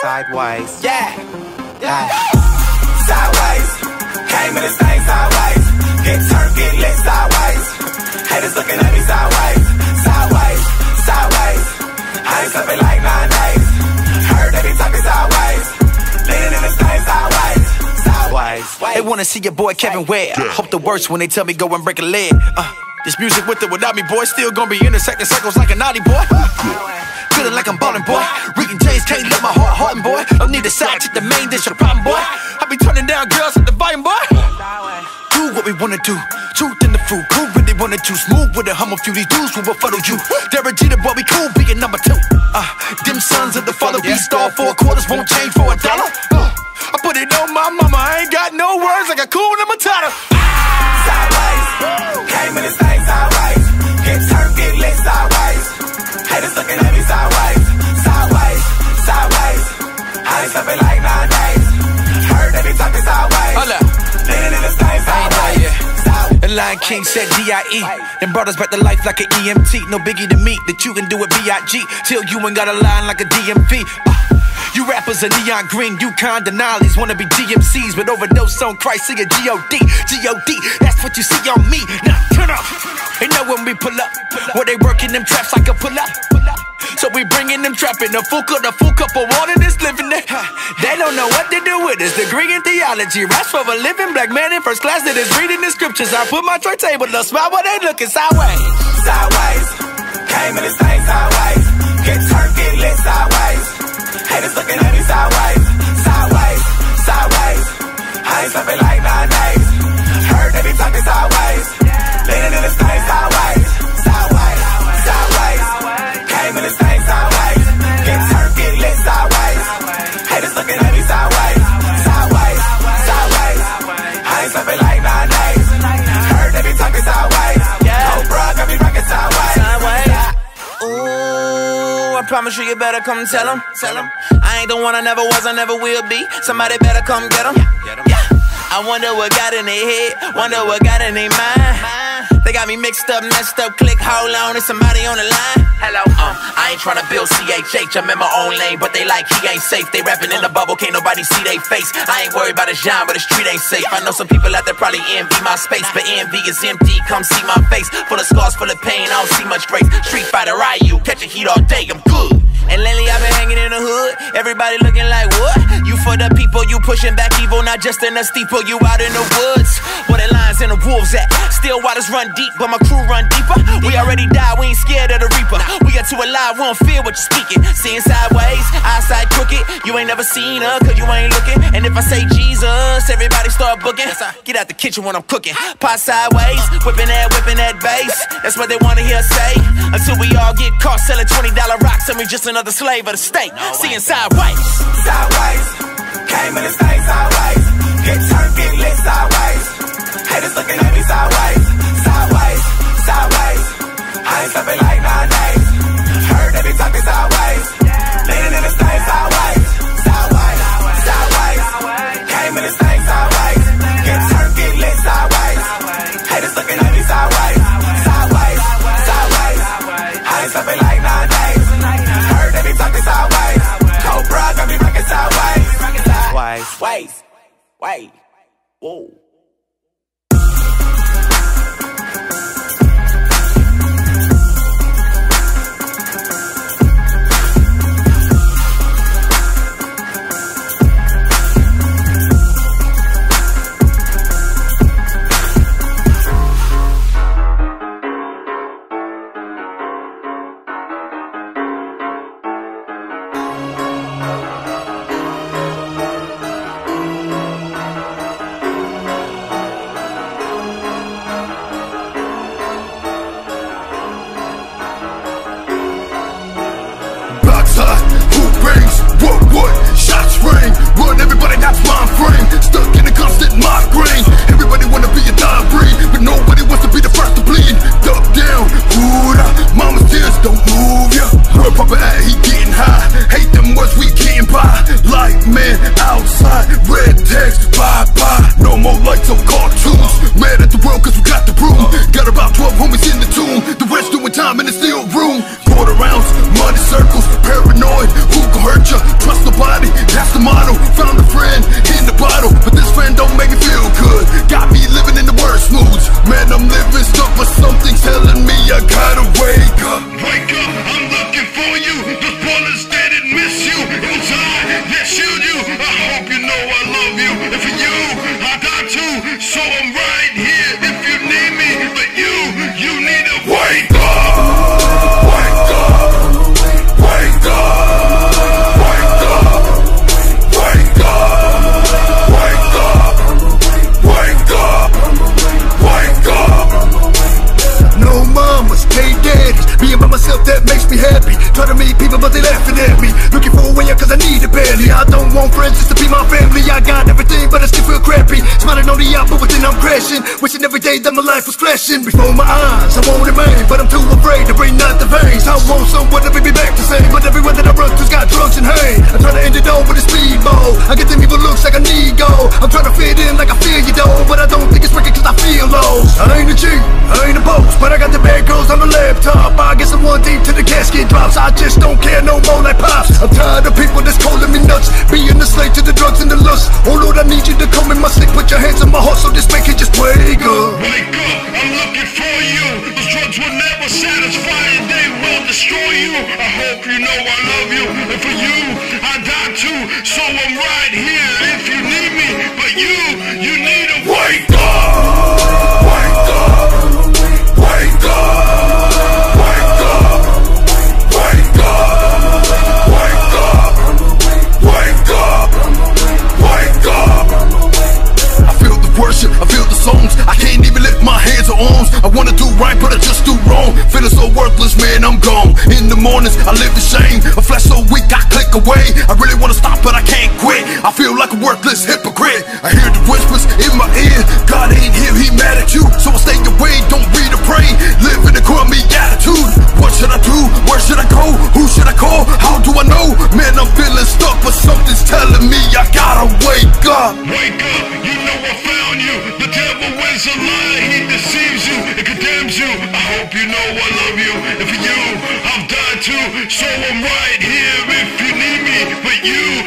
Sideways. Yeah. Yeah. Sideways. Came in this thing sideways. Get turned, get lit sideways. Haters looking at me sideways. Sideways. Sideways. I ain't sleeping like nine days. Heard they be talking sideways. Leaning in this thing sideways. Sideways. They wanna see your boy Kevin Ware. Hope the worst when they tell me go and break a leg. Uh, this music with it without me, boy, still gonna be intersecting circles like a naughty boy. Feeling like I'm ballin', boy. Reading James can't let my heart harden, a side chick, the main dish, the problem, boy. I be turning down girls at the volume, boy. Do what we wanna do. Truth in the fruit. Who really wanna choose? Move with a hum few these dudes who follow you. Derek Jeter, boy, we cool, being number two. Uh, them sons of the father, we star four quarters, won't change for a dollar. Uh, I put it on my mama, I ain't got no words like a cool Lion King said D.I.E. Then brought us back to life like an EMT. No biggie to me that you can do it B.I.G. Till you ain't got a line like a DMV. Uh, you rappers are neon green, you Denali's wanna be GMCs, but overdose on Christ, see a G.O.D. G.O.D. That's what you see on me. Now turn up. They know when we pull up, where they working them traps like a pull up. So we bringing them trapping a full cup, a full cup of water living. They don't know what to do with this degree in theology. Raps for a living black man in first class that is reading the scriptures. I put my tray table, a smile while they looking sideways. Sideways. Came in this thing sideways. Get turned, get lit sideways. Haters looking at me sideways. Sideways. Sideways. I ain't sleeping like Ooh, I you, you better come tell them. Tell them. I ain't the one I never was, I never will be. Somebody better come get them. Yeah. I wonder what got in their head, wonder what got in their mind. They got me mixed up, messed up. Click, hold on, is somebody on the line? Hello, um, I ain't tryna build CHH. I'm in my own lane, but they like he ain't safe. They rapping in the bubble, can't nobody see they face. I ain't worried about the genre, but the street ain't safe. I know some people out there probably envy my space, but envy is empty. Come see my face, full of scars, full of pain. I don't see much grace. Street fighter, Ryu, catch a heat all day, I'm good. And lately I've been hanging in the hood. Everybody looking like what? You for the people, you pushing back evil, not just in the steeple. You out in the woods. Where the lions and the wolves at? Still waters run deep, but my crew run deeper. We already died, we ain't scared of the reaper. We got too alive, we don't fear what you're speaking. Seeing sideways, eyesight crooked. You ain't never seen her, cause you ain't looking. And if I say Jesus, everybody start booking. Get out the kitchen when I'm cooking. Pot sideways, whipping that, whipping that bass. That's what they wanna hear say. Until we all get caught selling $20 rocks, and we just another slave of the state. Seeing sideways. Sideways. Came in this thing sideways. Get turned, get lit sideways. Haters looking at me. Sideways. What what, shots ring Run everybody, that's my frame Stuck in a constant migraine. Everybody wanna be a dime breed But nobody wants to be the first to bleed. Duck down, Buddha Mama's tears don't move ya. Where Papa at, he getting high. Hate them words we getting by Light man outside. Red text, bye bye. No more lights or cartoons. Mad at the world cause we got the broom. Got about 12 homies in the tomb I don't want friends just to be my family. I got everything, but I still feel crappy. Smiling on the out, but within I'm crashing. Wishing every day that my life was crashing before my eyes. I want it, man, but I'm too afraid to bring out the veins. I want someone to bring me back to same, but everywhere that I run to's got drugs and hate. I try to end it all with a speedball. I get them evil looks like I need go. I'm trying to fit in like I feel you though, but I don't think it's working cause I feel lost. I ain't a G, I ain't a boss, but I got the bad girls on the laptop. I guess I'm one deep till the casket drops. I just don't care no more like pops. I'm tired of people that's calling me nuts, being a slave to the drugs and the lust. Oh Lord, I need you to come in my sleep, put your hands on my heart so this man can just wake up. Wake up, I'm looking for you drugs will never satisfy and they will destroy you. I hope you know I love you. And for you, I die too. So I'm right here if you need me. But you, you need a wake up. I feel the songs, I can't even live my hands or arms. I wanna do right, but I just do wrong. Feeling so worthless, man, I'm gone. In the mornings, I live in shame. A flesh so weak, I click away. I really wanna stop, but I can't quit. I feel like a worthless hypocrite. I hear the whispers in my ear. God ain't here, he mad at you. So I stay away, don't read or pray. Live in a crummy attitude. What should I do? Where should I go? Who should I call? How do I know? Man, I'm feeling stuck, but something's telling me I gotta wake up. Wake up, you know I found you. The devil is a you. I hope you know I love you, and for you, I've died too. So I'm right here if you need me, but you,